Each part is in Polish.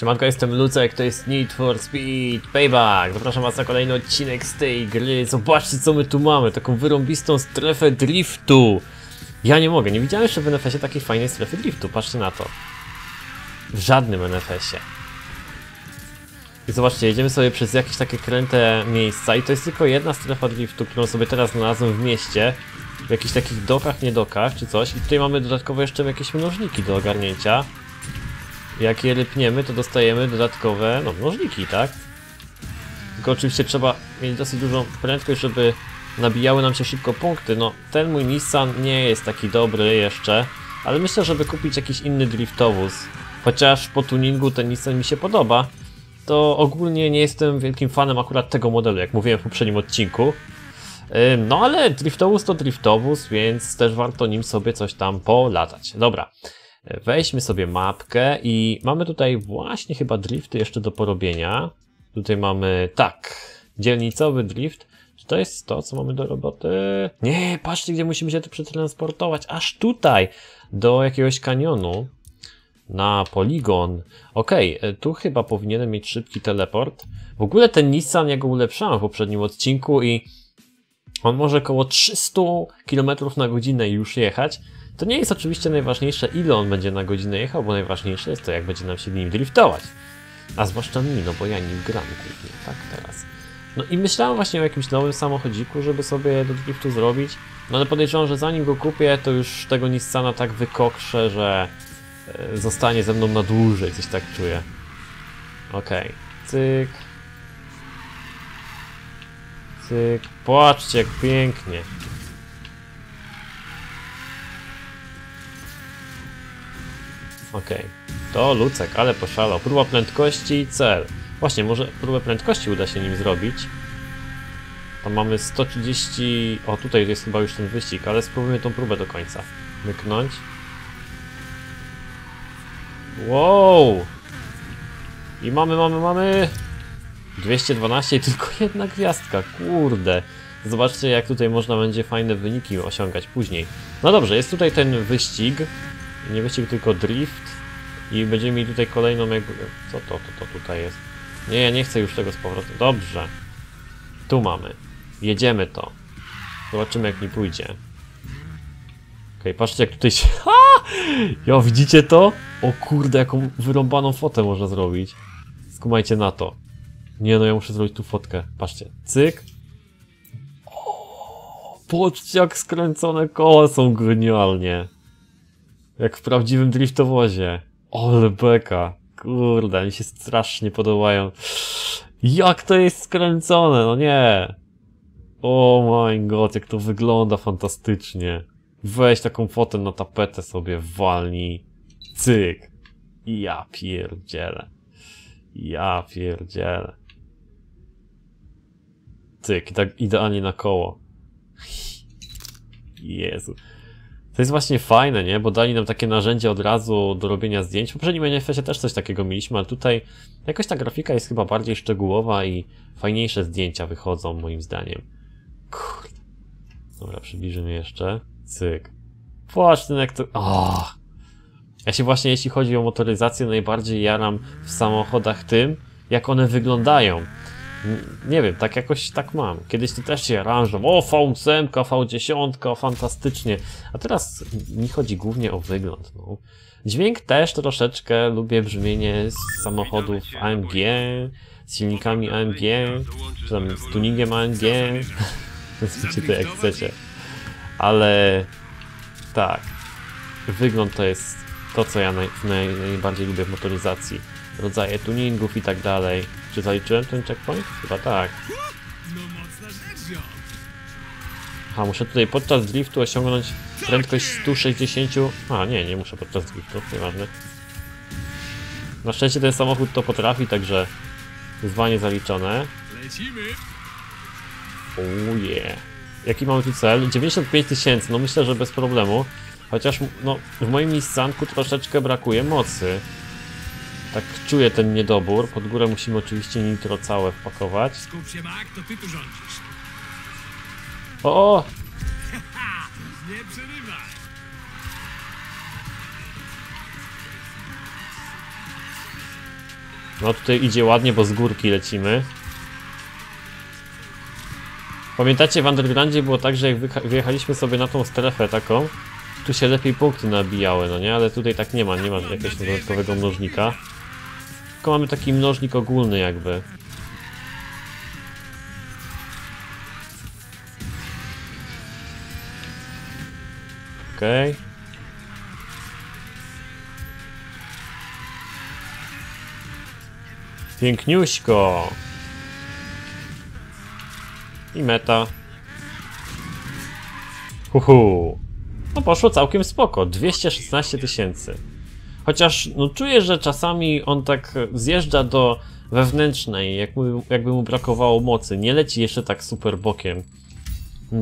Siemanko, jestem Lucek, to jest Need for Speed Payback. Zapraszam was na kolejny odcinek z tej gry. Zobaczcie co my tu mamy, taką wyrąbistą strefę driftu. Ja nie mogę, nie widziałem jeszcze w NFS-ie takiej fajnej strefy driftu, patrzcie na to. W żadnym NFS-ie. I zobaczcie, jedziemy sobie przez jakieś takie kręte miejsca i to jest tylko jedna strefa driftu, którą sobie teraz znalazłem w mieście. W jakichś takich dokach, niedokach czy coś. I tutaj mamy dodatkowo jeszcze jakieś mnożniki do ogarnięcia. Jak je rypniemy, to dostajemy dodatkowe, no, mnożniki, tak? Tylko oczywiście trzeba mieć dosyć dużą prędkość, żeby nabijały nam się szybko punkty. No, ten mój Nissan nie jest taki dobry jeszcze, ale myślę, żeby kupić jakiś inny driftowóz. Chociaż po tuningu ten Nissan mi się podoba, to ogólnie nie jestem wielkim fanem akurat tego modelu, jak mówiłem w poprzednim odcinku. No ale driftowóz to driftowóz, więc też warto nim sobie coś tam polatać. Dobra, weźmy sobie mapkę i mamy tutaj właśnie chyba drifty jeszcze do porobienia. Tutaj mamy, tak, dzielnicowy drift. Czy to jest to, co mamy do roboty? Nie, patrzcie, gdzie musimy się tu przetransportować. Aż tutaj, do jakiegoś kanionu. Na poligon. Okej, e, tu chyba powinienem mieć szybki teleport. W ogóle ten Nissan, ja go ulepszałem w poprzednim odcinku i on może około 300 km na godzinę już jechać. To nie jest oczywiście najważniejsze, ile on będzie na godzinę jechał, bo najważniejsze jest to, jak będzie nam się nim driftować. A zwłaszcza mi, no bo ja nim gram głównie, tak teraz. No i myślałem właśnie o jakimś nowym samochodziku, żeby sobie do driftu zrobić. No ale podejrzewam, że zanim go kupię, to już tego Nissana tak wykokrzę, że e, zostanie ze mną na dłużej, coś tak czuję. Okej, cyk. Cyk. Patrzcie, jak pięknie. Okej, to Lucek, ale poszalał. Próba prędkości i cel. Właśnie, może próbę prędkości uda się nim zrobić. Tam mamy 130... O, tutaj jest chyba już ten wyścig, ale spróbujmy tą próbę do końca. Myknąć. Wow! I mamy, mamy, mamy... 212 i tylko jedna gwiazdka, kurde. Zobaczcie jak tutaj można będzie fajne wyniki osiągać później. No dobrze, jest tutaj ten wyścig. Nie wyścig, tylko drift. I będziemy mieli tutaj kolejną jakby... Co to, to, to tutaj jest? Nie, ja nie chcę już tego z powrotem. Dobrze. Tu mamy. Jedziemy to. Zobaczymy jak mi pójdzie. Okay, patrzcie jak tutaj się... Ha! Jo, widzicie to? O kurde, jaką wyrąbaną fotę można zrobić. Skumajcie na to. Nie no, ja muszę zrobić tu fotkę. Patrzcie. Cyk. O, patrzcie jak skręcone koła są genialnie. Jak w prawdziwym driftowozie. Ole beka. Kurde, mi się strasznie podobają. Jak to jest skręcone, no nie. O my god, jak to wygląda fantastycznie. Weź taką fotę na tapetę sobie, walnij. Cyk. Ja pierdzielę. Ja pierdzielę. Cyk, tak idealnie na koło. Jezu. To jest właśnie fajne, nie? Bo dali nam takie narzędzie od razu do robienia zdjęć. W poprzednim NFS-ie też coś takiego mieliśmy, ale tutaj jakoś ta grafika jest chyba bardziej szczegółowa i fajniejsze zdjęcia wychodzą moim zdaniem. Kurde. Dobra, przybliżymy jeszcze. Cyk. Płacz ten jak to... Oh. Ja się właśnie, jeśli chodzi o motoryzację, najbardziej jaram w samochodach tym, jak one wyglądają. Nie wiem, tak jakoś tak mam. Kiedyś to też się aranżam. O, V8, V10, fantastycznie. A teraz mi chodzi głównie o wygląd. No. Dźwięk też troszeczkę lubię brzmienie z samochodów AMG, z silnikami AMG, czy tam z tuningiem AMG. Nazwijcie to jak chcecie. Ale tak, wygląd to jest to, co ja naj, naj, najbardziej lubię w motoryzacji. Rodzaje tuningów i tak dalej. Czy zaliczyłem ten checkpoint? Chyba tak. Aha, muszę tutaj podczas driftu osiągnąć prędkość 160... A, nie, nie muszę podczas driftu, nieważne. Na szczęście ten samochód to potrafi, także wyzwanie zaliczone. Oh yeah. Jaki mamy tu cel? 95 tysięcy, no myślę, że bez problemu. Chociaż no, w moim Nissanku troszeczkę brakuje mocy. Tak czuję ten niedobór. Pod górę musimy oczywiście nitro całe wpakować. Skup się, Mac, to ty tu rządzisz. O! o! Nie przerywaj. No tutaj idzie ładnie, bo z górki lecimy. Pamiętacie, w Undergroundzie było tak, że jak wyjechaliśmy sobie na tą strefę taką, tu się lepiej punkty nabijały, no nie? Ale tutaj tak nie ma, nie ma jakiegoś dodatkowego mnożnika. Tylko mamy taki mnożnik ogólny jakby. Okej. Piękniuśko. I meta. Huhu. No poszło całkiem spoko. 216 tysięcy. Chociaż no czuję, że czasami on tak zjeżdża do wewnętrznej, jakby mu brakowało mocy. Nie leci jeszcze tak super bokiem.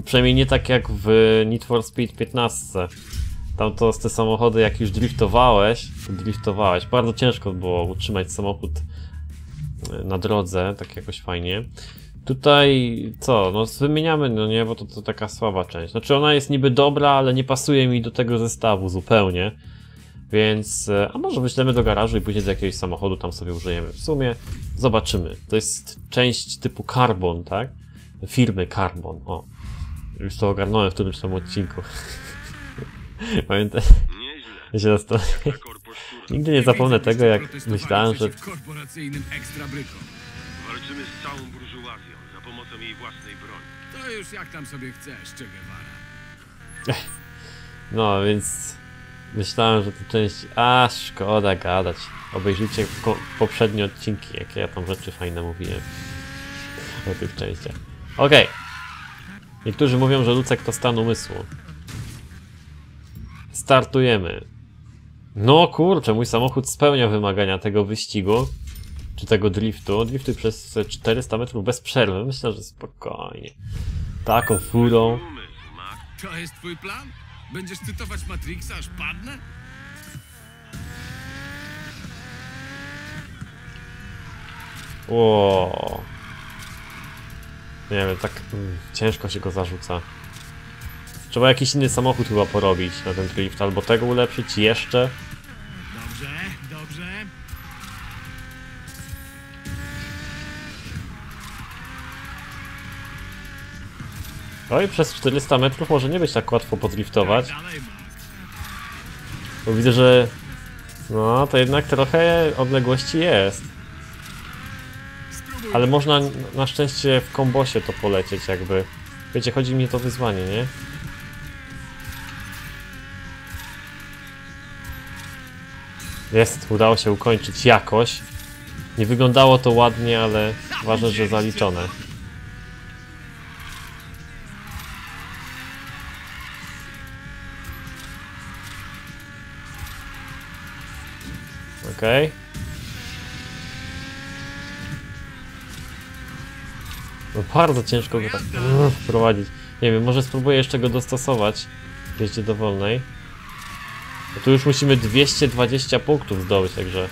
Przynajmniej nie tak jak w Need for Speed 15. Tam to te samochody, jak już driftowałeś, to driftowałeś. Bardzo ciężko było utrzymać samochód e, na drodze, tak jakoś fajnie. Tutaj co, no wymieniamy, no nie, bo to, to taka słaba część. Znaczy ona jest niby dobra, ale nie pasuje mi do tego zestawu zupełnie. Więc, e, a może wyślemy do garażu i później do jakiegoś samochodu tam sobie użyjemy. W sumie zobaczymy. To jest część typu Carbon, tak? Firmy Carbon, o. Już to ogarnąłem w którymś tam odcinku. Pamiętam, Nieźle. Nigdy nie zapomnę tego, jak myślałem, że przeciw korporacyjnym ekstrabrykom. Walczymy z całą burżuazją za pomocą jej własnej broni. To już jak tam sobie chcesz, Che Guevara. No, więc myślałem, że to część. A, szkoda gadać. Obejrzyjcie poprzednie odcinki, jakie ja tam rzeczy fajne mówiłem o tych częściach. Okej. Niektórzy mówią, że Lucek to stan umysłu. Startujemy. No kurczę, mój samochód spełnia wymagania tego wyścigu. Czy tego driftu. Drifty przez 400 metrów bez przerwy. Myślę, że spokojnie. Taką furą. To jest twój plan? Będziesz cytować Matrixa, aż padnę? Ło. Nie wiem, tak mm, ciężko się go zarzuca. Trzeba jakiś inny samochód chyba porobić na ten drift, albo tego ulepszyć jeszcze. Oj, przez 400 metrów może nie być tak łatwo Mac. bo widzę, że no, to jednak trochę odległości jest. Ale można na szczęście w kombosie to polecieć jakby. Wiecie, chodzi mi o to wyzwanie, nie? Jest, udało się ukończyć jakoś. Nie wyglądało to ładnie, ale ważne, że zaliczone. Okej. No bardzo ciężko go tak mm, wprowadzić. Nie wiem, może spróbuję jeszcze go dostosować w jeździe dowolnej. Bo tu już musimy 220 punktów zdobyć, także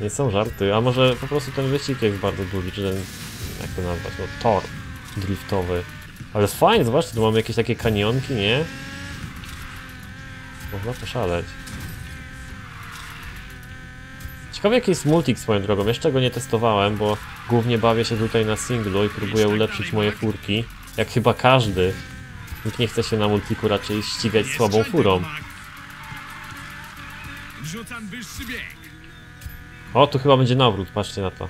nie są żarty. A może po prostu ten wyścig jest bardzo długi, czy ten, jak to nazwać, no tor driftowy. Ale fajnie, zobaczcie, tu mamy jakieś takie kanionki, nie? Można poszaleć. Ciekawe jaki jest multik swoją drogą, jeszcze go nie testowałem, bo głównie bawię się tutaj na singlu i próbuję ulepszyć moje furki. Jak chyba każdy. Nikt nie chce się na multiku raczej ścigać słabą furą. O, tu chyba będzie nawrót, patrzcie na to.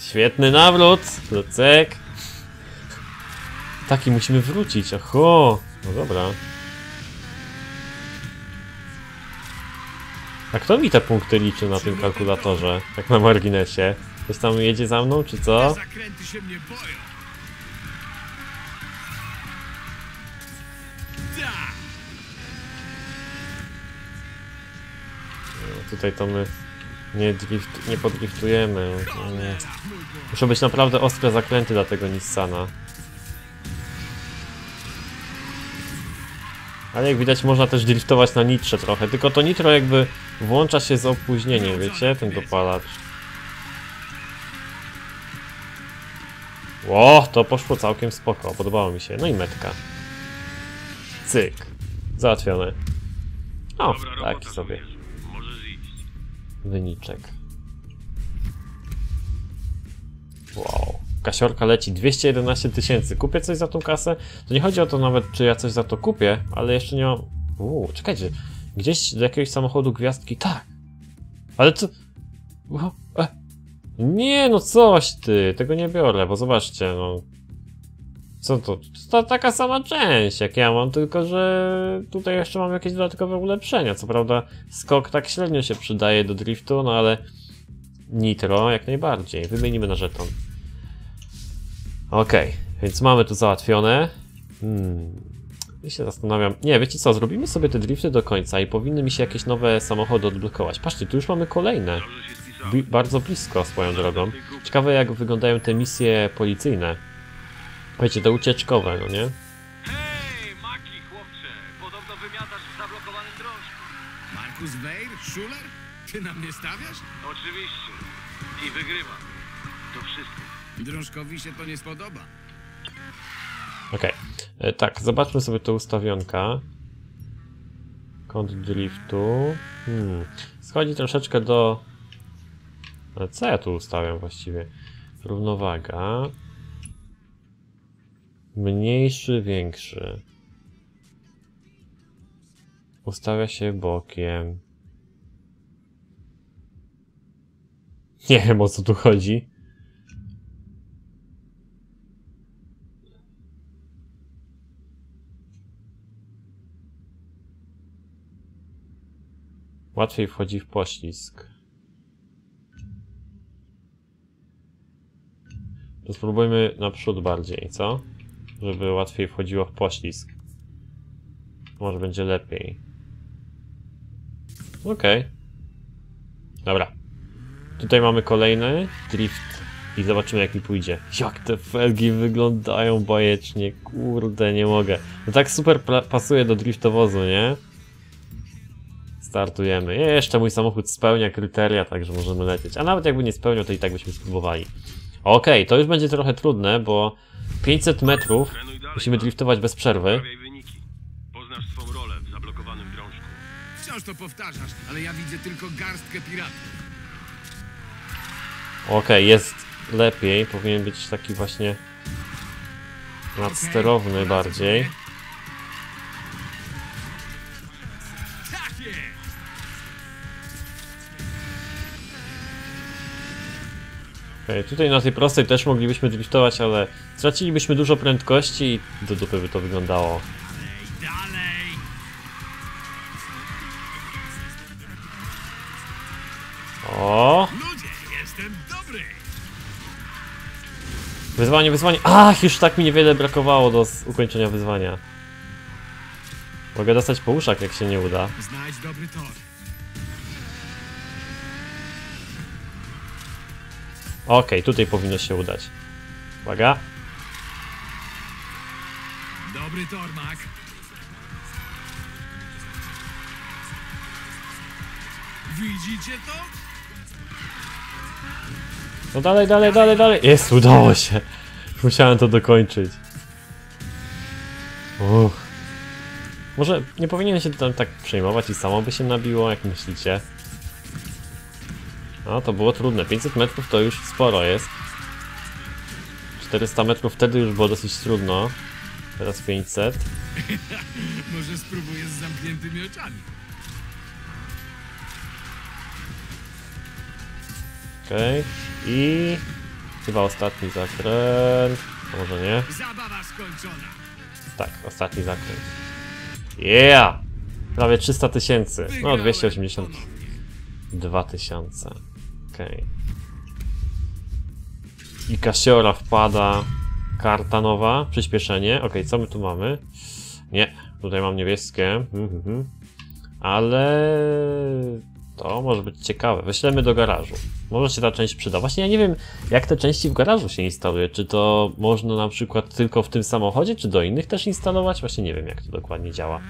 Świetny nawrót, Lucek. Taki musimy wrócić, oho. No dobra. A kto mi te punkty liczy na tym kalkulatorze? Tak na marginesie. Ktoś tam jedzie za mną, czy co? No, tutaj to my nie, drift, nie podriftujemy. Nie. Mój Boże. Muszą być naprawdę ostre zakręty dla tego Nissana. Ale jak widać można też driftować na nitrze trochę, tylko to nitro jakby włącza się z opóźnieniem, wiecie, ten dopalacz. Ło, to poszło całkiem spoko, podobało mi się. No i metka. Cyk. Załatwione. O, taki sobie wyniczek. Wow. Kasiorka leci 211 tysięcy. Kupię coś za tą kasę? To nie chodzi o to nawet, czy ja coś za to kupię, ale jeszcze nie mam... Uuu, czekajcie. Gdzieś do jakiegoś samochodu gwiazdki... Tak. Ale co... E. Nie, no coś ty. Tego nie biorę, bo zobaczcie, no... Co to? To taka sama część, jak ja mam, tylko że tutaj jeszcze mam jakieś dodatkowe ulepszenia. Co prawda skok tak średnio się przydaje do driftu, no ale nitro jak najbardziej. Wymienimy na żeton. Okej, więc mamy tu załatwione. Hmm. Ja się zastanawiam. Nie, wiecie co, zrobimy sobie te drifty do końca i powinny mi się jakieś nowe samochody odblokować. Patrzcie, tu już mamy kolejne. Bardzo blisko swoją drogą. Ciekawe jak wyglądają te misje policyjne. Wiecie, te ucieczkowe, no nie? Hej, Maki, chłopcze! Podobno wymiatasz w zablokowanym drążku. Markus Weir? Schuler? Ty na mnie stawiasz? Oczywiście. I wygrywam. To wszystko. Drążkowi się to nie spodoba. Okej. E, Tak, zobaczmy sobie te ustawionka. Kąt driftu. Hmm. Schodzi troszeczkę do... Co ja tu ustawiam właściwie? Równowaga. Mniejszy, większy. Ustawia się bokiem. Nie wiem o co tu chodzi. Łatwiej wchodzi w poślizg. To spróbujmy naprzód bardziej, co? Żeby łatwiej wchodziło w poślizg. Może będzie lepiej. Okej. Dobra. Tutaj mamy kolejny drift i zobaczymy jak pójdzie. Jak te felgi wyglądają bajecznie, kurde, nie mogę. No tak super pasuje do driftowozu, nie? Startujemy. Jeszcze mój samochód spełnia kryteria, także możemy lecieć. A nawet jakby nie spełniał, to i tak byśmy spróbowali. Okej, to już będzie trochę trudne, bo 500 metrów musimy driftować bez przerwy. Poznasz swą rolę w zablokowanym drążku. Wciąż to powtarzasz, ale ja widzę tylko garstkę piratów. Okej, jest lepiej. Powinien być taki właśnie nadsterowny bardziej. Okej, tutaj na tej prostej też moglibyśmy driftować, ale stracilibyśmy dużo prędkości i do dupy by to wyglądało. O! Wyzwanie, wyzwanie. Ach, już tak mi niewiele brakowało do ukończenia wyzwania. Mogę dostać po uszach, jak się nie uda. Znajdź dobry tor. Okej, tutaj powinno się udać. Uwaga. Dobry tor, Mac. Widzicie to? No dalej, dalej, dalej, dalej. Jest, udało się. Musiałem to dokończyć. Uch. Może nie powinien się tam tak przejmować i samo by się nabiło, jak myślicie? No, to było trudne. 500 metrów to już sporo jest. 400 metrów wtedy już było dosyć trudno. Teraz 500. Może spróbuję z zamkniętymi oczami. Okej. I... Chyba ostatni zakręt. A może nie? Zabawa skończona. Tak, ostatni zakręt. Yeah! Prawie 300 tysięcy. No, Wygrałem 282 tysiące. Okej. I kasiora wpada. Karta nowa, przyspieszenie. Okej, co my tu mamy? Nie, tutaj mam niebieskie. Mhm, mhm. Ale to może być ciekawe. Weźlemy do garażu. Może się ta część przyda. Właśnie ja nie wiem, jak te części w garażu się instaluje. Czy to można na przykład tylko w tym samochodzie, czy do innych też instalować? Właśnie nie wiem, jak to dokładnie działa.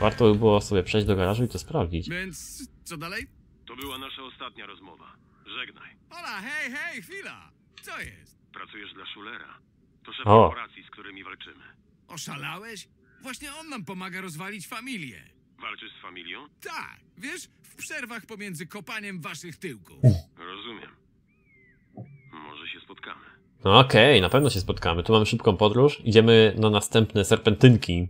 Warto by było sobie przejść do garażu i to sprawdzić. Więc co dalej? To była nasza ostatnia rozmowa. Żegnaj. Hola, hej, hej, chwila! Co jest? Pracujesz dla Schulera. To szef O. korporacji, z którymi walczymy. Oszalałeś? Właśnie on nam pomaga rozwalić familię. Walczysz z familią? Tak, wiesz, w przerwach pomiędzy kopaniem waszych tyłków. Rozumiem. Może się spotkamy. No okej, na pewno się spotkamy. Tu mamy szybką podróż. Idziemy na następne serpentynki.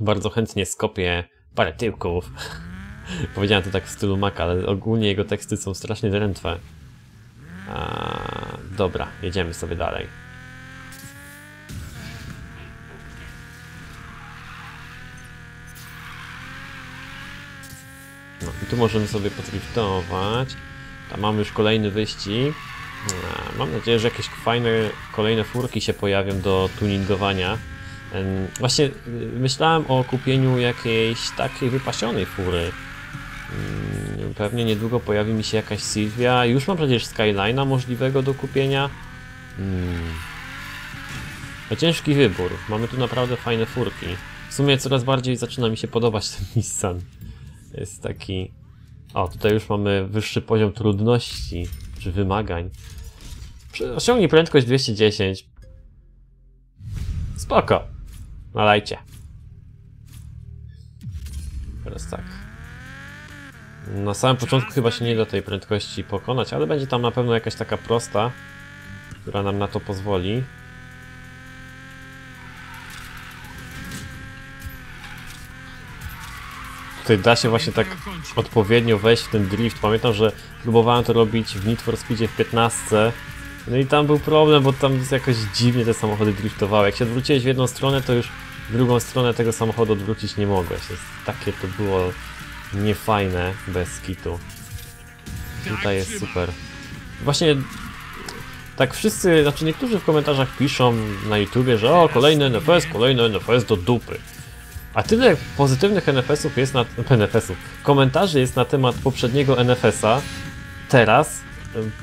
Bardzo chętnie skopię parę tyłków. Powiedziałem to tak w stylu Maka, ale ogólnie jego teksty są strasznie drętwe. A, dobra, jedziemy sobie dalej. No i tu możemy sobie podriftować. Tam mamy już kolejny wyścig. A, Mam nadzieję, że jakieś fajne kolejne furki się pojawią do tuningowania. Właśnie y, myślałem o kupieniu jakiejś takiej wypasionej fury. Mm, Pewnie niedługo pojawi mi się jakaś Sylvia. Już mam przecież Skyline'a możliwego do kupienia. Mm. No ciężki wybór. Mamy tu naprawdę fajne furki. W sumie coraz bardziej zaczyna mi się podobać ten Nissan. Jest taki... O, tutaj już mamy wyższy poziom trudności, czy wymagań. Osiągnij prędkość 210. Spoko. Nalajcie. Teraz tak. Na samym początku chyba się nie da tej prędkości pokonać, ale będzie tam na pewno jakaś taka prosta, która nam na to pozwoli. Tutaj da się właśnie tak odpowiednio wejść w ten drift. Pamiętam, że próbowałem to robić w Need for Speedzie w 15. No i tam był problem, bo tam jakoś dziwnie te samochody driftowały. Jak się odwróciłeś w jedną stronę, to już w drugą stronę tego samochodu odwrócić nie mogłeś. Takie to było niefajne bez kitu. Tutaj jest super. Właśnie tak wszyscy, znaczy niektórzy w komentarzach piszą na YouTubie, że o, kolejny NFS, kolejny NFS do dupy. A tyle pozytywnych NFS-ów jest na... NFS-ów, komentarzy jest na temat poprzedniego NFS-a teraz,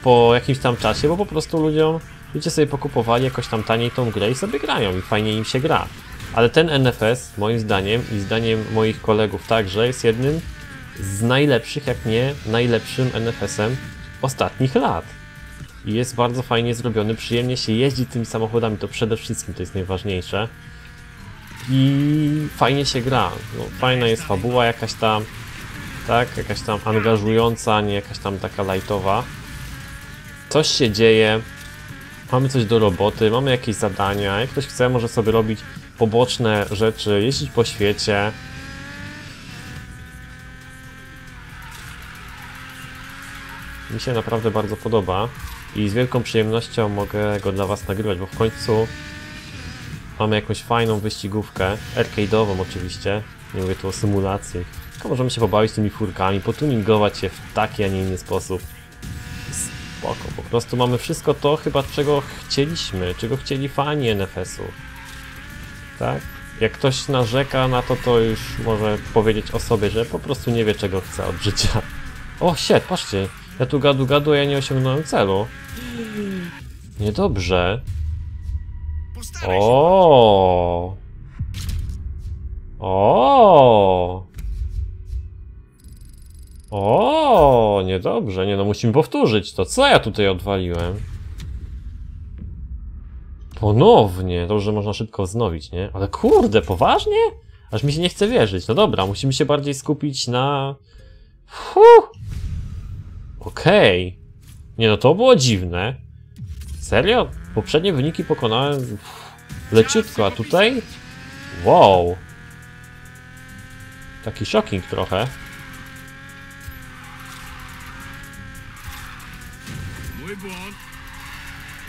po jakimś tam czasie, bo po prostu ludziom, ludzie sobie pokupowali jakoś tam taniej tą grę i sobie grają i fajnie im się gra. Ale ten NFS, moim zdaniem i zdaniem moich kolegów także, jest jednym z najlepszych, jak nie najlepszym NFS-em ostatnich lat. I jest bardzo fajnie zrobiony, przyjemnie się jeździ tymi samochodami, to przede wszystkim to jest najważniejsze. I fajnie się gra. No, fajna jest fabuła jakaś tam, tak, jakaś tam angażująca, nie jakaś tam taka lightowa. Coś się dzieje, mamy coś do roboty, mamy jakieś zadania. Jak ktoś chce, może sobie robić poboczne rzeczy, jeździć po świecie. Mi się naprawdę bardzo podoba i z wielką przyjemnością mogę go dla Was nagrywać, bo w końcu mamy jakąś fajną wyścigówkę, arcade'ową oczywiście, nie mówię tu o symulacji, tylko możemy się pobawić tymi furkami, potuningować się w taki, a nie inny sposób. Spoko, po prostu mamy wszystko to chyba, czego chcieliśmy, czego chcieli fani NFS-u. Tak? Jak ktoś narzeka na to, to już może powiedzieć o sobie, że po prostu nie wie, czego chce od życia. O, shit, patrzcie, ja tu gadu gadu, a ja nie osiągnąłem celu. Niedobrze. O. O. O, niedobrze, nie no, musimy powtórzyć to. Co ja tutaj odwaliłem? Ponownie, to że można szybko wznowić, nie? Ale kurde, poważnie? Aż mi się nie chce wierzyć. No dobra, musimy się bardziej skupić na... Fuh. Okej. Nie no, to było dziwne. Serio? Poprzednie wyniki pokonałem leciutko, a tutaj? Wow. Taki shocking trochę.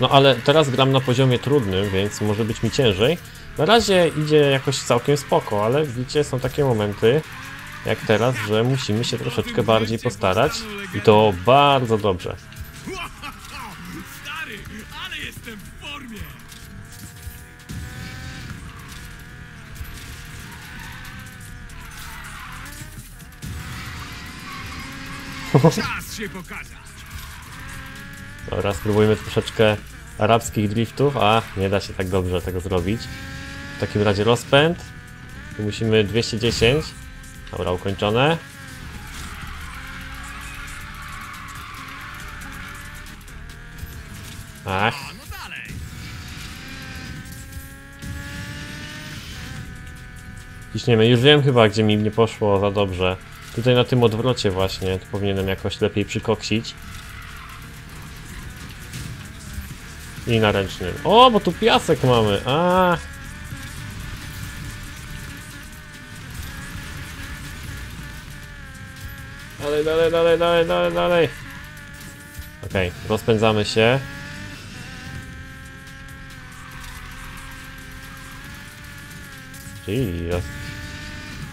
No ale teraz gram na poziomie trudnym, więc może być mi ciężej. Na razie idzie jakoś całkiem spoko, ale widzicie, są takie momenty, jak teraz, że musimy się troszeczkę bardziej postarać. I to bardzo dobrze. Czas się pokazać. Dobra, spróbujmy troszeczkę arabskich driftów, a nie da się tak dobrze tego zrobić. W takim razie rozpęd. Tu musimy 210. Dobra, ukończone. Ach. Ciśniemy. Już wiem chyba, gdzie mi nie poszło za dobrze. Tutaj na tym odwrocie właśnie, to powinienem jakoś lepiej przykoksić. I na ręcznym. O, bo tu piasek mamy. A. Dalej, dalej, dalej, dalej, dalej, dalej. Okej, rozpędzamy się. Jesus.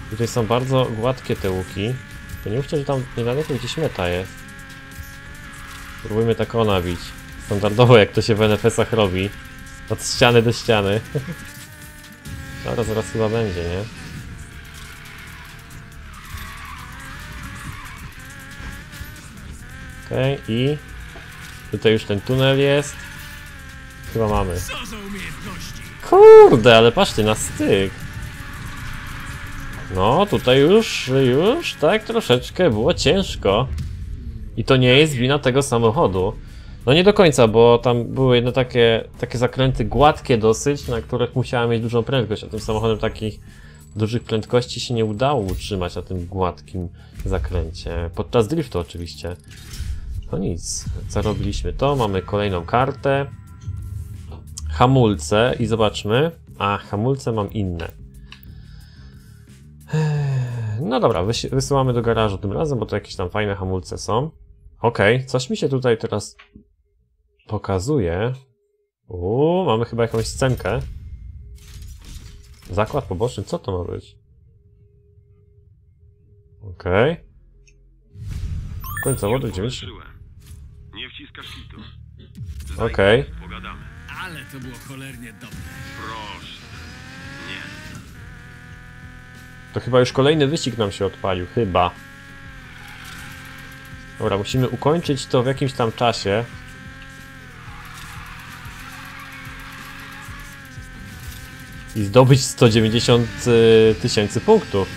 Tutaj są bardzo gładkie te łuki. To nie mówcie, że tam niedaleko gdzieś meta jest. Spróbujmy tak o nabić. Standardowo jak to się w NFS-ach robi. Od ściany do ściany. Zaraz, zaraz chyba będzie, nie? Okej, i... Tutaj już ten tunel jest. Chyba mamy. Kurde, ale patrzcie na styk. No, tutaj już, już tak troszeczkę było ciężko. I to nie jest wina tego samochodu. No nie do końca, bo tam były jedne takie, takie zakręty gładkie dosyć, na których musiałem mieć dużą prędkość, a tym samochodem takich dużych prędkości się nie udało utrzymać na tym gładkim zakręcie. Podczas driftu oczywiście. No nic, zarobiliśmy to, mamy kolejną kartę. Hamulce i zobaczmy. A, hamulce mam inne. No dobra, wysyłamy do garażu tym razem, bo to jakieś tam fajne hamulce są. Okej, coś mi się tutaj teraz pokazuje. Uuu, mamy chyba jakąś scenkę. Zakład poboczny, co to ma być? Okej. Końcowo do 9. Powyższyłem. Nie wciskasz kitu. Okej. Pogadamy. Ale to było cholernie dobre. Proszę. Nie. To chyba już kolejny wyścig nam się odpalił, chyba. Dobra, musimy ukończyć to w jakimś tam czasie. I zdobyć 190 y, tysięcy punktów.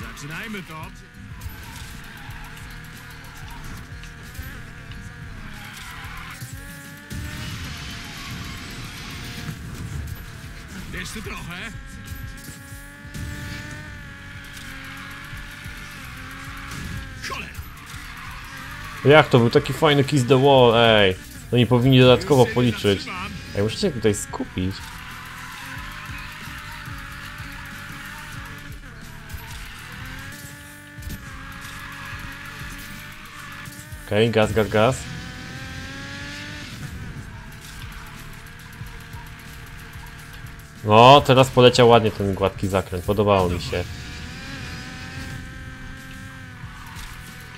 Zaczynajmy to. Jak to był taki fajny kiss the wall, ej. No nie powinni dodatkowo policzyć. Ej, muszę się tutaj skupić. Okej, okay, gaz, gaz, gaz. No, teraz poleciał ładnie ten gładki zakręt, podobało mi się.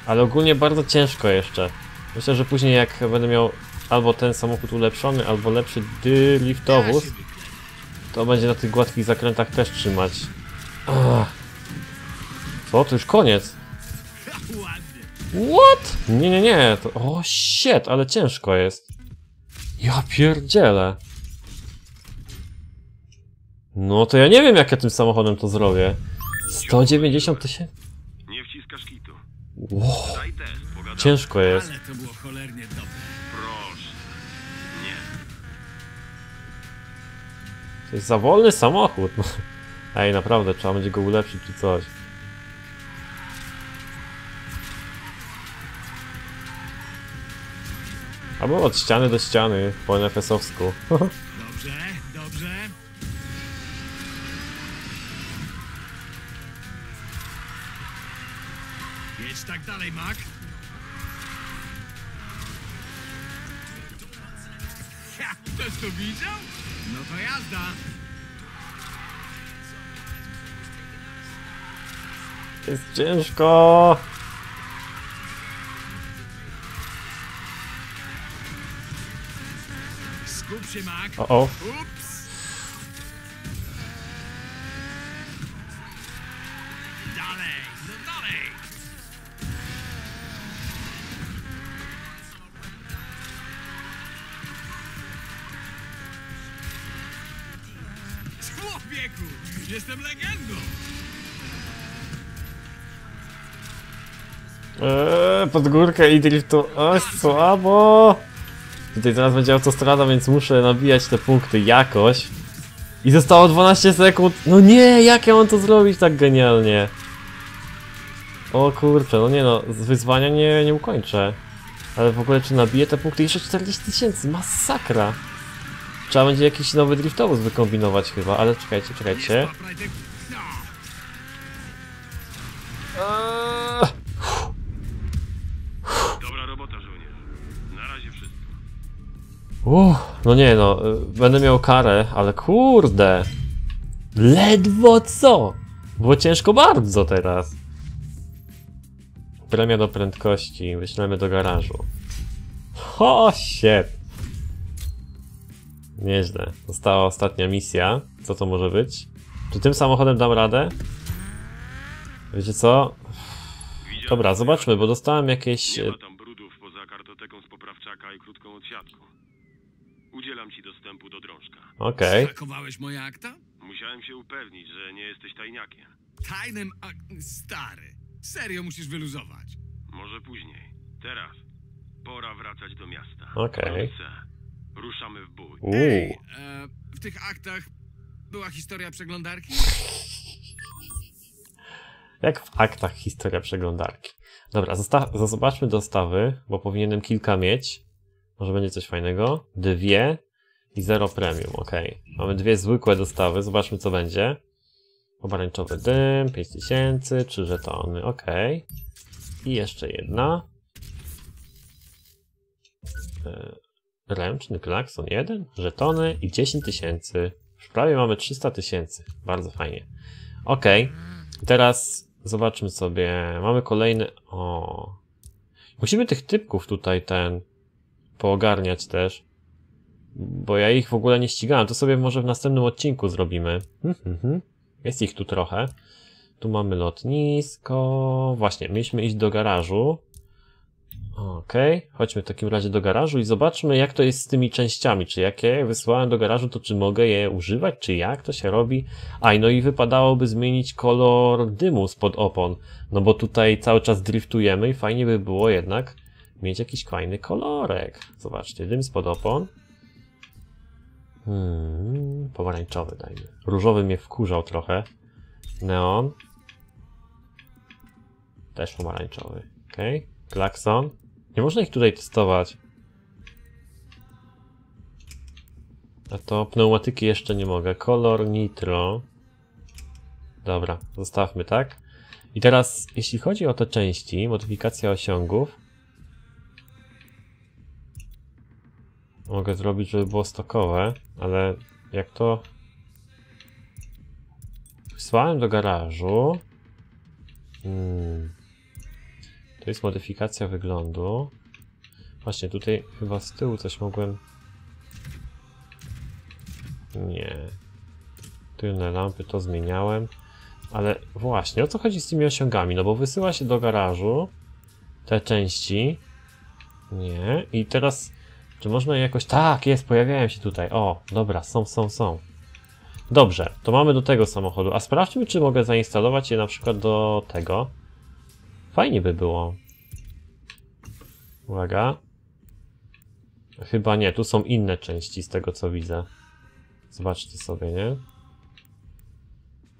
Ale ogólnie bardzo ciężko jeszcze. Myślę, że później jak będę miał albo ten samochód ulepszony, albo lepszy driftowóz, to będzie na tych gładkich zakrętach też trzymać. Ach. Co? To już koniec. What? Nie, nie, nie. To... O, shit, ale ciężko jest. Ja pierdzielę. No to ja nie wiem, jak ja tym samochodem to zrobię. 190 tysięcy? Wow, ciężko jest. To było cholernie dobre. Proszę. Nie. To jest za wolny samochód. no. Ej, naprawdę, trzeba będzie go ulepszyć czy coś. Albo od ściany do ściany, po NFS-owsku. Dobrze. Dalej, Mac. Ha, ktoś to widział? No to jazda. Jest ciężko. Skup się, Mac. O, o. Człowieku, jestem legendą. Eee, pod górkę i driftu. O, słabo. Tutaj zaraz będzie autostrada, więc muszę nabijać te punkty jakoś. I zostało 12 sekund. No nie, jak ja mam to zrobić tak genialnie? O kurczę, no nie no, z wyzwania nie, nie ukończę. Ale w ogóle czy nabiję te punkty? Jeszcze 40 tysięcy, masakra. Trzeba będzie jakiś nowy driftowóz wykombinować chyba, ale czekajcie, czekajcie. No. Eee, Dobra robota, żołnierz. Na razie wszystko. Uff, no nie no, y, będę miał karę, ale kurde. Ledwo co? Było ciężko bardzo teraz. Premia do prędkości, wyślemy do garażu. O, shit. Nieźle. Została ostatnia misja. Co to może być? Czy tym samochodem dam radę? Wiecie co? Dobra, zobaczmy, bo dostałem jakieś... Nie e, ma tam brudów poza kartoteką z poprawczaka i krótką odsiadką. Udzielam ci dostępu do drążka. Okej. Schakowałeś moje akta? Musiałem się upewnić, że nie jesteś tajniakiem. Tajnym ak... Stary. Serio musisz wyluzować. Może później. Teraz. Pora wracać do miasta. Okej. Wkrótce Ruszamy w bój. Uuu. Ej, e, w tych aktach była historia przeglądarki? Jak w aktach historia przeglądarki. Dobra, zosta- zobaczmy dostawy, bo powinienem kilka mieć. Może będzie coś fajnego. Dwie i zero premium, ok. Mamy dwie zwykłe dostawy, zobaczmy co będzie. Pomarańczowy dym, 5000, trzy żetony, ok. I jeszcze jedna. E, Ręczny klakson 1, żetony i 10 tysięcy. Już prawie mamy 300 tysięcy. Bardzo fajnie. Ok. Teraz zobaczmy sobie. Mamy kolejny. O. Musimy tych typków tutaj ten poogarniać też. Bo ja ich w ogóle nie ścigałem. To sobie może w następnym odcinku zrobimy. Mhm, mhm. Jest ich tu trochę. Tu mamy lotnisko. Właśnie, mieliśmy iść do garażu. Okej, chodźmy w takim razie do garażu i zobaczmy jak to jest z tymi częściami. Czy jak ja je wysłałem do garażu, to czy mogę je używać, czy jak to się robi? Aj, no i wypadałoby zmienić kolor dymu spod opon. No bo tutaj cały czas driftujemy i fajnie by było jednak mieć jakiś fajny kolorek. Zobaczcie, dym spod opon. Hmm, pomarańczowy dajmy. Różowy mnie wkurzał trochę. Neon. Też pomarańczowy. Okej. Klakson. Nie można ich tutaj testować. A to pneumatyki jeszcze nie mogę. Kolor nitro. Dobra, zostawmy tak. I teraz, jeśli chodzi o te części, modyfikacja osiągów. Mogę zrobić, żeby było stokowe, ale jak to... Wysłałem do garażu. Hmm. To jest modyfikacja wyglądu. Właśnie, tutaj chyba z tyłu coś mogłem... Nie. Tylne lampy to zmieniałem. Ale właśnie, o co chodzi z tymi osiągami? No bo wysyła się do garażu te części. Nie. I teraz, czy można je jakoś... Tak, jest, pojawiają się tutaj. O, dobra, są, są, są. Dobrze, to mamy do tego samochodu. A sprawdźmy, czy mogę zainstalować je na przykład do tego. Fajnie by było. Uwaga. Chyba nie, tu są inne części z tego co widzę. Zobaczcie sobie, nie?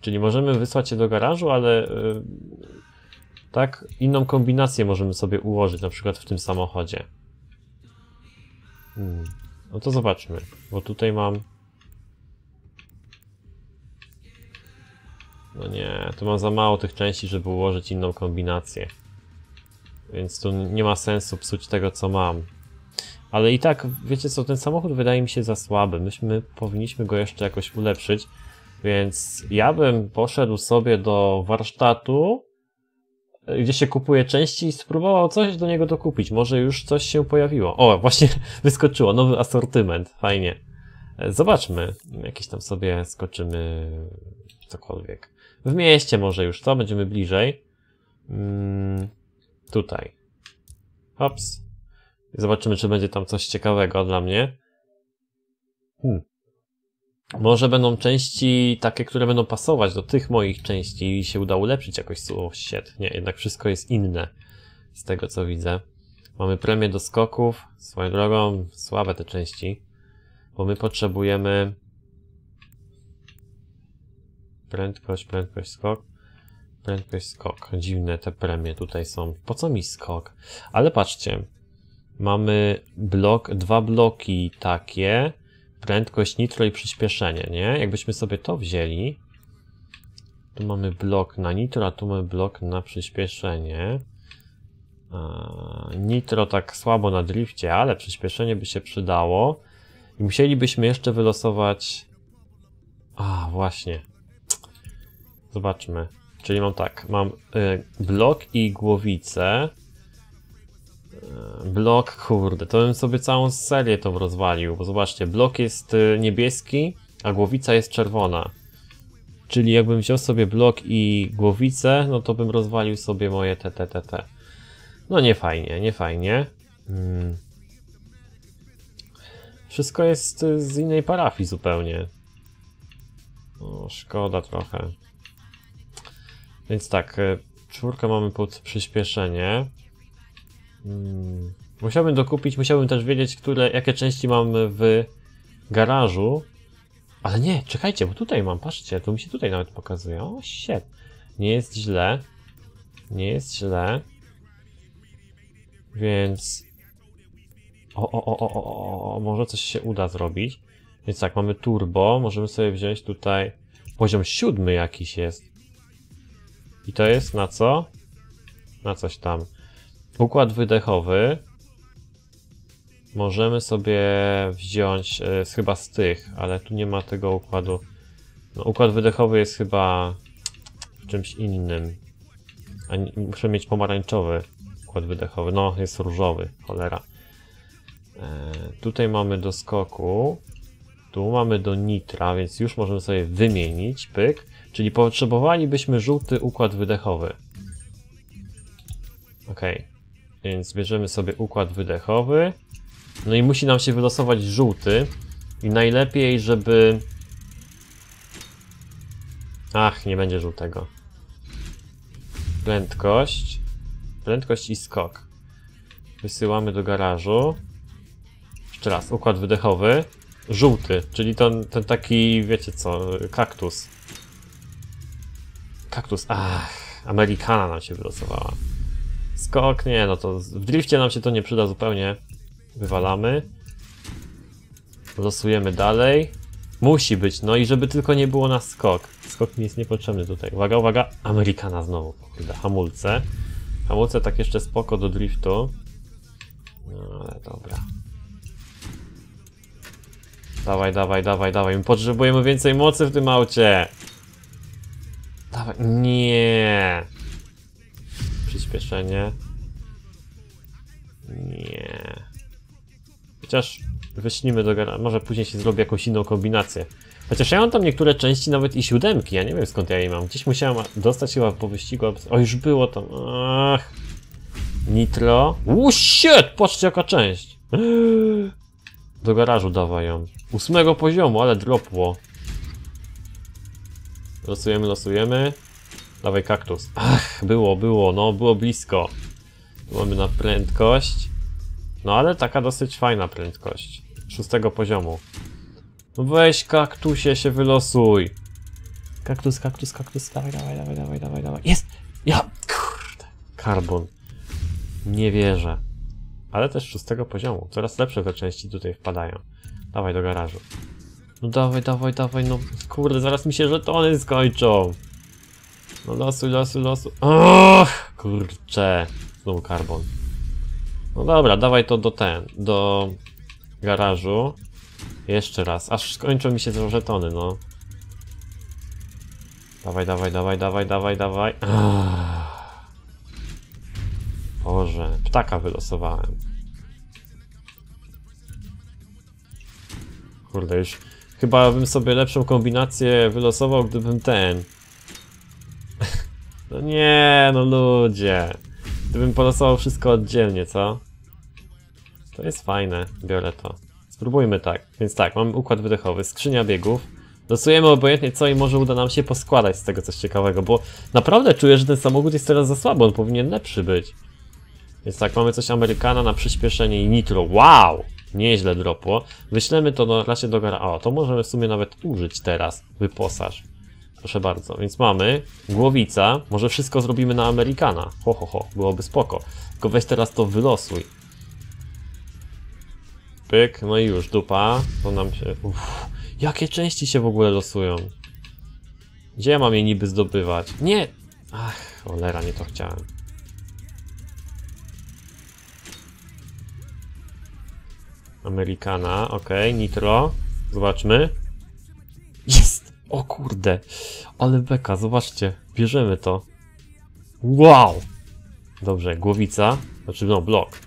Czyli możemy wysłać je do garażu, ale yy, tak, inną kombinację możemy sobie ułożyć, na przykład w tym samochodzie. Hmm. No to zobaczmy, bo tutaj mam... No nie, tu mam za mało tych części, żeby ułożyć inną kombinację. Więc tu nie ma sensu psuć tego, co mam. Ale i tak, wiecie co, ten samochód wydaje mi się za słaby. Myśmy powinniśmy go jeszcze jakoś ulepszyć. Więc ja bym poszedł sobie do warsztatu, gdzie się kupuje części i spróbował coś do niego dokupić. Może już coś się pojawiło. O, właśnie wyskoczyło, nowy asortyment. Fajnie. Zobaczmy. Jakieś tam sobie skoczymy cokolwiek. W mieście może już to, będziemy bliżej. Mm, tutaj. Hops. Zobaczymy, czy będzie tam coś ciekawego dla mnie. Hmm. Może będą części takie, które będą pasować do tych moich części i się uda ulepszyć jakoś. O, shit. Nie, jednak wszystko jest inne z tego, co widzę. Mamy premię do skoków. Swoją drogą, słabe te części. Bo my potrzebujemy... Prędkość, prędkość, skok. Prędkość, skok. Dziwne te premie tutaj są. Po co mi skok? Ale patrzcie. Mamy blok, dwa bloki takie. Prędkość, nitro i przyspieszenie, nie? Jakbyśmy sobie to wzięli. Tu mamy blok na nitro, a tu mamy blok na przyspieszenie. Nitro tak słabo na drifcie, ale przyspieszenie by się przydało. I musielibyśmy jeszcze wylosować... A, właśnie. Zobaczmy. Czyli mam tak, mam y, blok i głowicę. Y, blok, kurde, to bym sobie całą serię tą rozwalił, bo zobaczcie, blok jest y, niebieski, a głowica jest czerwona. Czyli jakbym wziął sobie blok i głowicę, no to bym rozwalił sobie moje te, te, te, te. No nie fajnie, nie fajnie. Mm. Wszystko jest y, z innej parafii zupełnie. O, szkoda trochę. Więc tak, y, czwórkę mamy pod przyspieszenie. Mm. Musiałbym dokupić, musiałbym też wiedzieć, które, jakie części mam w garażu. Ale nie, czekajcie, bo tutaj mam, patrzcie, tu mi się tutaj nawet pokazuje. O, shit. Nie jest źle. Nie jest źle. Więc... O, o, o, o, o, o, może coś się uda zrobić. Więc tak, mamy turbo, możemy sobie wziąć tutaj... Poziom siódmy jakiś jest. I to jest na co? Na coś tam. Układ wydechowy. Możemy sobie wziąć e, chyba z tych, ale tu nie ma tego układu. No, układ wydechowy jest chyba czymś innym. A nie, muszę mieć pomarańczowy układ wydechowy. No, jest różowy, cholera. E, tutaj mamy do skoku. Tu mamy do nitra, więc już możemy sobie wymienić. Pyk. Czyli potrzebowalibyśmy żółty układ wydechowy. Ok. Więc bierzemy sobie układ wydechowy. No i musi nam się wylosować żółty. I najlepiej, żeby... Ach, nie będzie żółtego. Prędkość. Prędkość i skok. Wysyłamy do garażu. Jeszcze raz, układ wydechowy. Żółty, czyli ten, ten taki, wiecie co, kaktus. Kaktus, ach, Amerykana nam się wylosowała. Skok, nie, no to w drifcie nam się to nie przyda zupełnie. Wywalamy. Losujemy dalej. Musi być, no i żeby tylko nie było na skok. Skok mi jest niepotrzebny tutaj. Uwaga, uwaga, Amerykana znowu. Kurde, hamulce. Hamulce tak jeszcze spoko do driftu. No ale dobra. Dawaj, dawaj, dawaj, dawaj. My potrzebujemy więcej mocy w tym aucie. Dawaj. Nie. Przyspieszenie. Nie. Chociaż wyślimy do garażu. Może później się zrobi jakąś inną kombinację. Chociaż ja mam tam niektóre części nawet i siódemki. Ja nie wiem skąd ja je mam. Gdzieś musiałem dostać chyba po wyścigu. O, już było tam. Ach. Nitro. Uuu, shit! Patrzcie jaka część. Do garażu dawaj ją. Ósmego poziomu, ale dropło. Losujemy, losujemy. Dawaj kaktus. Ach, było, było, no, było blisko. Tu mamy na prędkość. No ale taka dosyć fajna prędkość. Szóstego poziomu. No weź kaktusie się wylosuj. Kaktus, kaktus, kaktus. Dawaj, dawaj, dawaj, dawaj, dawaj, dawaj. Jest! Ja! Kurde. Karbon. Nie wierzę. Ale też szóstego poziomu. Coraz lepsze te części tutaj wpadają. Dawaj do garażu. No dawaj, dawaj, dawaj, no kurde, zaraz mi się żetony skończą. No losuj, losuj, losuj. Och, kurcze. Znowu karbon. No dobra, dawaj to do ten, do garażu. Jeszcze raz, aż skończą mi się żetony, no. Dawaj, dawaj, dawaj, dawaj, dawaj, dawaj. Boże, ptaka wylosowałem. Kurde, już chyba bym sobie lepszą kombinację wylosował, gdybym ten. No nie, no ludzie. Gdybym polosował wszystko oddzielnie, co? To jest fajne, biorę to. Spróbujmy tak. Więc tak, mamy układ wydechowy, skrzynia biegów. Losujemy obojętnie co i może uda nam się poskładać z tego coś ciekawego, bo naprawdę czuję, że ten samochód jest teraz za słaby, on powinien lepszy być. Więc tak, mamy coś Amerykana na przyspieszenie i nitro. Wow! Nieźle dropło. Wyślemy to do, raczej do gara. O, to możemy w sumie nawet użyć teraz. Wyposaż. Proszę bardzo, więc mamy głowica, może wszystko zrobimy na Amerykana. Ho, ho, ho, byłoby spoko. Tylko weź teraz to wylosuj. Pyk, no i już, dupa. To nam się... Uff, jakie części się w ogóle losują? Gdzie ja mam je niby zdobywać? Nie! Ach, cholera, nie to chciałem. Amerykana, okej, nitro. Zobaczmy. Jest! O kurde, ale beka, zobaczcie, bierzemy to. Wow! Dobrze, głowica, znaczy no, blok.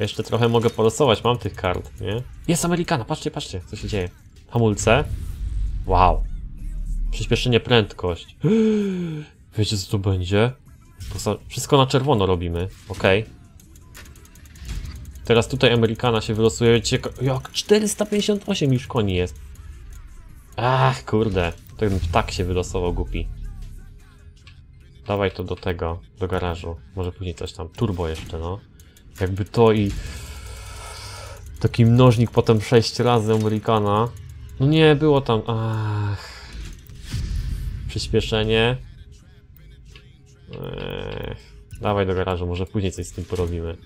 Jeszcze trochę mogę polosować, mam tych kart, nie? Jest Amerykana, patrzcie, patrzcie, co się dzieje. Hamulce. Wow. Przyspieszenie prędkość. Wiecie co tu będzie? Wszystko na czerwono robimy, okej. Teraz tutaj Amerykana się wylosuje. Jak- jak 458 już koni jest. Ach, kurde. Ten ptak się wylosował, głupi. Dawaj to do tego, do garażu. Może później coś tam. Turbo jeszcze, no. Jakby to i... Taki mnożnik potem 6 razy Amerykana. No nie, było tam... Ach. Przyspieszenie. Ech. Dawaj do garażu, może później coś z tym porobimy.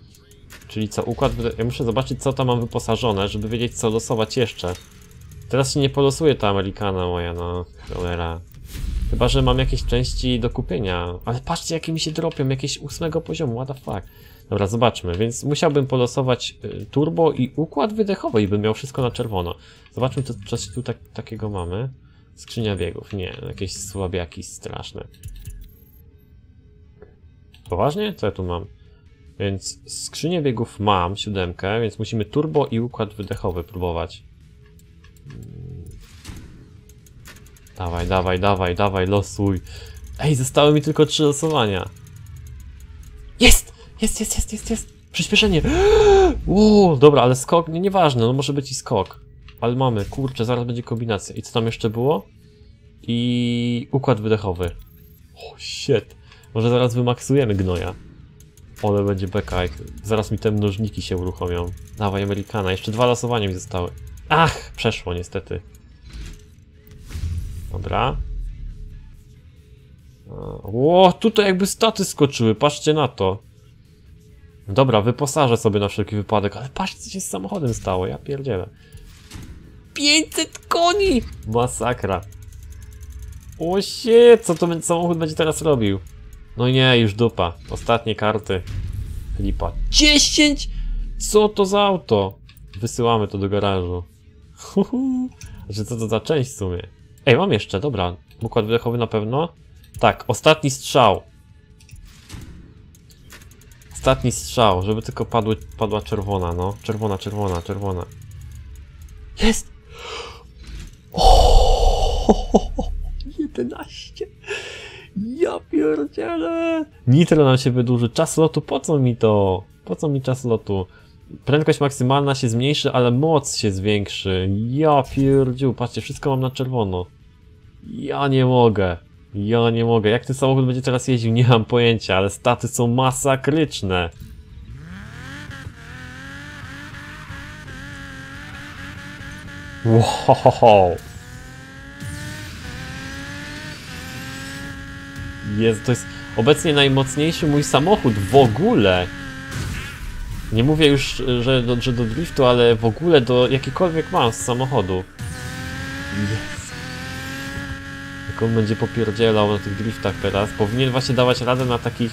Czyli co, układ... Ja muszę zobaczyć, co tam mam wyposażone, żeby wiedzieć, co losować jeszcze. Teraz się nie polosuje ta Amerykana moja, no. Cholera. Chyba, że mam jakieś części do kupienia. Ale patrzcie, jakie mi się dropią, jakieś ósmego poziomu, what the fuck. Dobra, zobaczmy, więc musiałbym polosować y, turbo i układ wydechowy i bym miał wszystko na czerwono. Zobaczmy, co, coś tu tak, takiego mamy. Skrzynia biegów, nie, jakieś słabiaki straszne. Poważnie? Co ja tu mam? Więc skrzynię biegów mam, siódemkę, więc musimy turbo i układ wydechowy próbować. Mm. Dawaj, dawaj, dawaj, dawaj, losuj. Ej, zostały mi tylko trzy losowania. Jest! Jest, jest, jest, jest, jest! Przyspieszenie! Uuu, dobra, ale skok, nie, nieważne, no może być i skok. Ale mamy, kurczę, zaraz będzie kombinacja. I co tam jeszcze było? I układ wydechowy. O, shit. Może zaraz wymaksujemy gnoja. Ole będzie beka, zaraz mi te mnożniki się uruchomią. Dawaj, Amerykana, jeszcze dwa losowania mi zostały. Ach, przeszło niestety. Dobra. Ło, tutaj jakby staty skoczyły, patrzcie na to. Dobra, wyposażę sobie na wszelki wypadek, ale patrzcie co się z samochodem stało, ja pierdzielę. 500 koni! Masakra. O shit, co to samochód będzie teraz robił? No nie, już dupa. Ostatnie karty. Lipa. 10! Co to za auto? Wysyłamy to do garażu. Huhu. Znaczy co to za część w sumie? Ej, mam jeszcze, dobra. Układ wydechowy na pewno? Tak, ostatni strzał. Ostatni strzał, żeby tylko padły, padła czerwona, no. Czerwona, czerwona, czerwona. Jest! O, 11! Ja pierdzielę! Nitro nam się wydłuży. Czas lotu, po co mi to? Po co mi czas lotu? Prędkość maksymalna się zmniejszy, ale moc się zwiększy. Ja pierdziu, patrzcie, wszystko mam na czerwono. Ja nie mogę. Ja nie mogę. Jak ten samochód będzie teraz jeździł, nie mam pojęcia, ale staty są masakryczne. Wow. Jest, to jest obecnie najmocniejszy mój samochód w ogóle. Nie mówię już, że do, że do driftu, ale w ogóle do jakikolwiek mam z samochodu. Jest. Jak on będzie popierdzielał na tych driftach teraz. Powinien właśnie dawać radę na takich...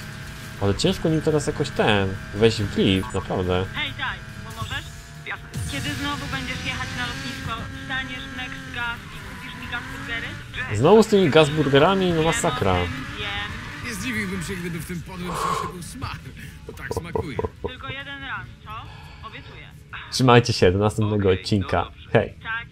Ale ciężko nim teraz jakoś ten... wejść w drift, naprawdę. Hej, daj, pomożesz? Jasne. Kiedy znowu będziesz jechać na lotnisko, staniesz w Next Gas i kupisz mi gasburgery? Znowu z tymi gazburgerami, no masakra. Zdziwiłbym się, gdyby w tym podłym sosie był smak. Bo tak smakuje. Tylko jeden raz, co? Obiecuję. Trzymajcie się do następnego Okej, odcinka. dobrze. Hej. Tak.